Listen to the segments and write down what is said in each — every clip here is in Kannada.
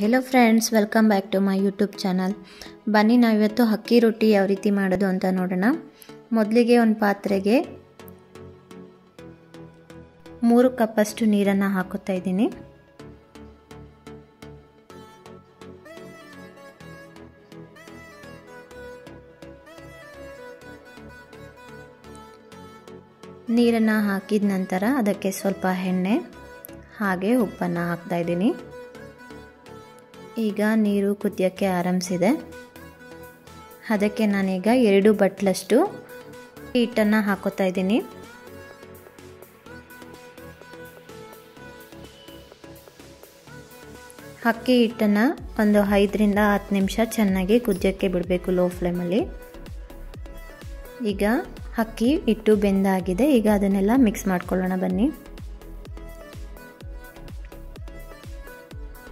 Hello friends welcome back to my YouTube channel ಬನ್ನಿ, ನಾವಿವತ್ತು ಅಕ್ಕಿ ರೊಟ್ಟಿ ಯಾವ ರೀತಿ ಮಾಡೋದು ಅಂತ ನೋಡೋಣ. ಮೊದಲಿಗೆ ಒಂದು ಪಾತ್ರೆಗೆ ಮೂರು ಕಪ್ಪಷ್ಟು ನೀರನ್ನು ಹಾಕುತ್ತಾ ಇದ್ದೀನಿ. ನೀರನ್ನು ಹಾಕಿದ ನಂತರ ಅದಕ್ಕೆ ಸ್ವಲ್ಪ ಎಣ್ಣೆ, ಹಾಗೆ ಉಪ್ಪನ್ನು ಹಾಕ್ತಾ ಇದ್ದೀನಿ. ಈಗ ನೀರು ಕುದಿಯೋಕ್ಕೆ ಆರಂಭಿಸಿದೆ. ಅದಕ್ಕೆ ನಾನೀಗ ಎರಡು ಬಟ್ಲಷ್ಟು ಹಿಟ್ಟನ್ನು ಹಾಕೋತಾ ಇದ್ದೀನಿ. ಅಕ್ಕಿ ಹಿಟ್ಟನ್ನು ಒಂದು ಐದರಿಂದ ಹತ್ತು ನಿಮಿಷ ಚೆನ್ನಾಗಿ ಕುದಿಯೋಕ್ಕೆ ಬಿಡಬೇಕು ಲೋ ಫ್ಲೇಮಲ್ಲಿ ಈಗ ಅಕ್ಕಿ ಹಿಟ್ಟು ಬೆಂದಾಗಿದೆ. ಈಗ ಅದನ್ನೆಲ್ಲ ಮಿಕ್ಸ್ ಮಾಡ್ಕೊಳ್ಳೋಣ ಬನ್ನಿ.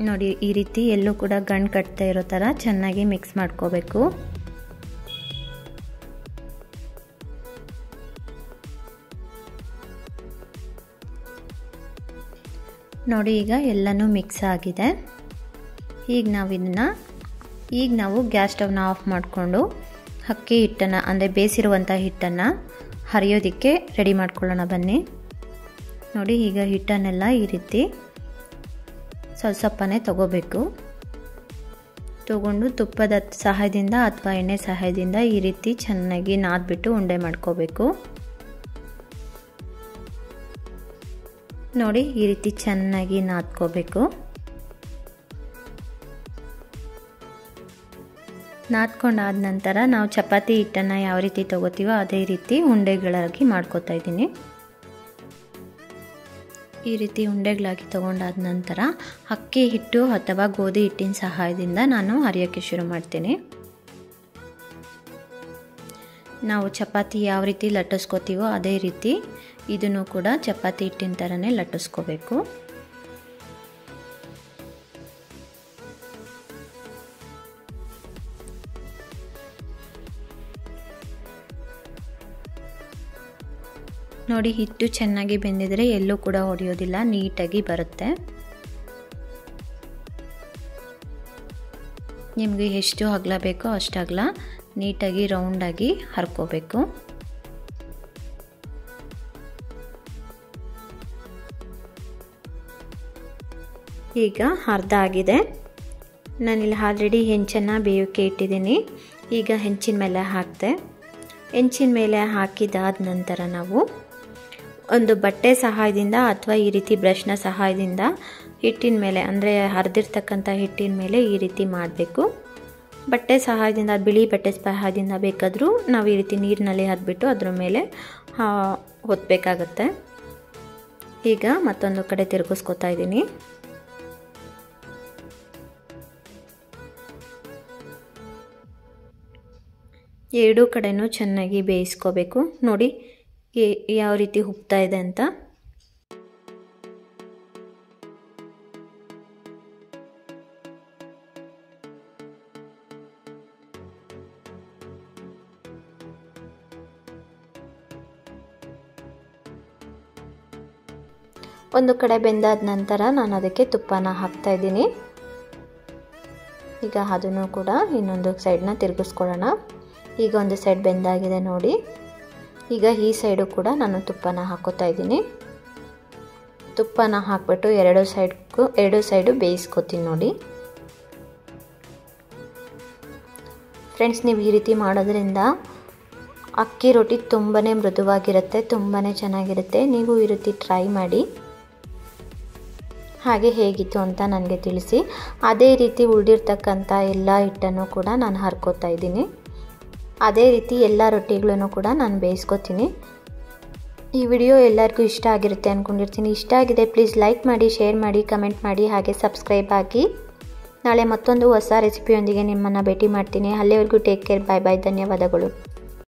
ನೋಡಿ, ಈ ರೀತಿ ಎಲ್ಲೂ ಕೂಡ ಗಂಡು ಕಟ್ತಾ ಇರೋ ಥರ ಚೆನ್ನಾಗಿ ಮಿಕ್ಸ್ ಮಾಡ್ಕೋಬೇಕು. ನೋಡಿ, ಈಗ ಎಲ್ಲನೂ ಮಿಕ್ಸ್ ಆಗಿದೆ. ಈಗ ನಾವು ಇದನ್ನು, ಈಗ ನಾವು ಗ್ಯಾಸ್ ಸ್ಟವ್ನ ಆಫ್ ಮಾಡಿಕೊಂಡು ಅಕ್ಕಿ ಹಿಟ್ಟನ್ನು, ಅಂದರೆ ಬೇಯಿಸಿರುವಂಥ ಹಿಟ್ಟನ್ನು ಹರಿಯೋದಕ್ಕೆ ರೆಡಿ ಮಾಡ್ಕೊಳ್ಳೋಣ ಬನ್ನಿ. ನೋಡಿ, ಈಗ ಹಿಟ್ಟನ್ನೆಲ್ಲ ಈ ರೀತಿ ಸ್ವಲ್ಪ ಸ್ವಲ್ಪನೇ ತಗೋಬೇಕು. ತಗೊಂಡು ತುಪ್ಪದ ಸಹಾಯದಿಂದ ಅಥವಾ ಎಣ್ಣೆ ಸಹಾಯದಿಂದ ಈ ರೀತಿ ಚೆನ್ನಾಗಿ ನಾದ್ಬಿಟ್ಟು ಉಂಡೆ ಮಾಡ್ಕೋಬೇಕು. ನೋಡಿ ಈ ರೀತಿ ಚೆನ್ನಾಗಿ ನಾದ್ಕೋಬೇಕು. ನಾದ್ಕೊಂಡಾದ ನಂತರ ನಾವು ಚಪಾತಿ ಹಿಟ್ಟನ್ನು ಯಾವ ರೀತಿ ತಗೋತೀವೋ ಅದೇ ರೀತಿ ಉಂಡೆಗಳಾಗಿ ಮಾಡ್ಕೋತಾ ಇದ್ದೀನಿ. ಈ ರೀತಿ ಉಂಡೆಗಳಾಗಿ ತೊಗೊಂಡಾದ ನಂತರ ಅಕ್ಕಿ ಹಿಟ್ಟು ಅಥವಾ ಗೋಧಿ ಹಿಟ್ಟಿನ ಸಹಾಯದಿಂದ ನಾನು ಹರಿಯೋಕ್ಕೆ ಶುರು ಮಾಡ್ತೀನಿ. ನಾವು ಚಪಾತಿ ಯಾವ ರೀತಿ ಲಟ್ಟಿಸ್ಕೋತೀವೋ ಅದೇ ರೀತಿ ಇದನ್ನು ಕೂಡ ಚಪಾತಿ ಹಿಟ್ಟಿನ ಥರನೇ ಲಟ್ಟಿಸ್ಕೋಬೇಕು. ನೋಡಿ, ಹಿಟ್ಟು ಚೆನ್ನಾಗಿ ಬೆಂದಿದ್ರೆ ಎಲ್ಲೂ ಕೂಡ ಹೊಡೆಯೋದಿಲ್ಲ ನೀಟಾಗಿ ಬರುತ್ತೆ. ನಿಮಗೆ ಎಷ್ಟು ಅಗಲ ಬೇಕೋ ಅಷ್ಟು ಅಗಲ ನೀಟಾಗಿ ರೌಂಡಾಗಿ ಹರ್ಕೋಬೇಕು. ಈಗ ಅರ್ಧ ಆಗಿದೆ. ನಾನಿಲ್ಲಿ ಆಲ್ರೆಡಿ ಹೆಂಚನ್ನು ಬೇಯೋಕ್ಕೆ ಇಟ್ಟಿದ್ದೀನಿ. ಈಗ ಹೆಂಚಿನ ಮೇಲೆ ಹಾಕಿದೆ. ಹೆಂಚಿನ ಮೇಲೆ ಹಾಕಿದಾದ ನಂತರ ನಾವು ಒಂದು ಬಟ್ಟೆ ಸಹಾಯದಿಂದ ಅಥವಾ ಈ ರೀತಿ ಬ್ರಷ್ನ ಸಹಾಯದಿಂದ ಹಿಟ್ಟಿನ ಮೇಲೆ, ಅಂದರೆ ಹರಿದಿರ್ತಕ್ಕಂಥ ಹಿಟ್ಟಿನ ಮೇಲೆ ಈ ರೀತಿ ಮಾಡಬೇಕು. ಬಟ್ಟೆ ಸಹಾಯದಿಂದ, ಬಿಳಿ ಬಟ್ಟೆ ಸಹಾಯದಿಂದ ಬೇಕಾದರೂ ನಾವು ಈ ರೀತಿ ನೀರಿನಲ್ಲಿ ಹರಿಬಿಟ್ಟು ಅದ್ರ ಮೇಲೆ ಹೊತ್ತಬೇಕಾಗತ್ತೆ ಈಗ ಮತ್ತೊಂದು ಕಡೆ ತಿರುಗಿಸ್ಕೊತಾ ಇದ್ದೀನಿ. ಎರಡೂ ಕಡೆನೂ ಚೆನ್ನಾಗಿ ಬೇಯಿಸ್ಕೋಬೇಕು. ನೋಡಿ ಯಾವ ರೀತಿ ಹುಗ್ತಾ ಇದೆ ಅಂತ? ಒಂದು ಕಡೆ ಬೆಂದಾದ ನಂತರ ನಾನು ಅದಕ್ಕೆ ತುಪ್ಪನ ಹಾಕ್ತಾ ಇದ್ದೀನಿ. ಈಗ ಅದನ್ನು ಕೂಡ ಇನ್ನೊಂದು ಸೈಡ್ನ ತಿರುಗಿಸ್ಕೊಳ್ಳೋಣ. ಈಗ ಒಂದು ಸೈಡ್ ಬೆಂದಾಗಿದೆ ನೋಡಿ. ಈಗ ಈ ಸೈಡು ಕೂಡ ನಾನು ತುಪ್ಪನ ಹಾಕೋತಾ ಇದ್ದೀನಿ. ತುಪ್ಪನ ಹಾಕ್ಬಿಟ್ಟು ಎರಡು ಸೈಡ್ಗೂ, ಎರಡು ಸೈಡು ಬೇಯಿಸ್ಕೊತೀನಿ ನೋಡಿ. ಫ್ರೆಂಡ್ಸ್, ನೀವು ಈ ರೀತಿ ಮಾಡೋದ್ರಿಂದ ಅಕ್ಕಿ ರೊಟ್ಟಿ ತುಂಬಾ ಮೃದುವಾಗಿರುತ್ತೆ ತುಂಬಾ ಚೆನ್ನಾಗಿರುತ್ತೆ. ನೀವು ಈ ರೀತಿ ಟ್ರೈ ಮಾಡಿ. ಹಾಗೆ ಹೇಗಿತ್ತು ಅಂತ ನನಗೆ ತಿಳಿಸಿ. ಅದೇ ರೀತಿ ಉಳಿದಿರ್ತಕ್ಕಂಥ ಎಲ್ಲ ಹಿಟ್ಟನ್ನು ಕೂಡ ನಾನು ಹರ್ಕೋತಾ ಇದ್ದೀನಿ. ಅದೇ ರೀತಿ ಎಲ್ಲ ರೊಟ್ಟಿಗಳನ್ನು ಕೂಡ ನಾನು ಬೇಯಿಸ್ಕೊತೀನಿ. ಈ ವಿಡಿಯೋ ಎಲ್ಲರಿಗೂ ಇಷ್ಟ ಆಗಿರುತ್ತೆ ಅಂದ್ಕೊಂಡಿರ್ತೀನಿ ಇಷ್ಟ ಆಗಿದೆ ಪ್ಲೀಸ್ ಲೈಕ್ ಮಾಡಿ, ಶೇರ್ ಮಾಡಿ, ಕಮೆಂಟ್ ಮಾಡಿ, ಹಾಗೆ ಸಬ್ಸ್ಕ್ರೈಬ್ ಆಗಿ. ನಾಳೆ ಮತ್ತೊಂದು ಹೊಸ ರೆಸಿಪಿಯೊಂದಿಗೆ ನಿಮ್ಮನ್ನು ಭೇಟಿ ಮಾಡ್ತೀನಿ. ಅಲ್ಲಿವರೆಗೂ ಟೇಕ್ ಕೇರ್, ಬಾಯ್ ಬಾಯ್, ಧನ್ಯವಾದಗಳು.